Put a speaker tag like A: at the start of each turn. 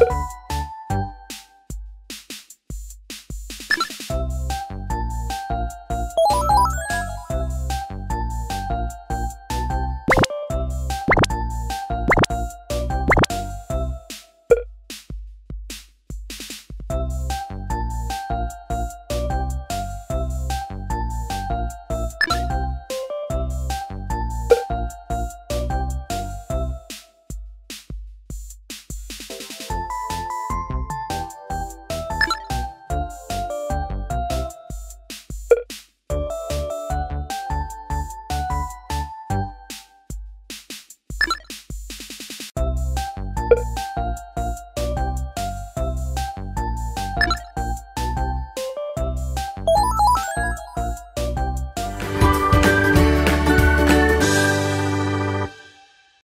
A: you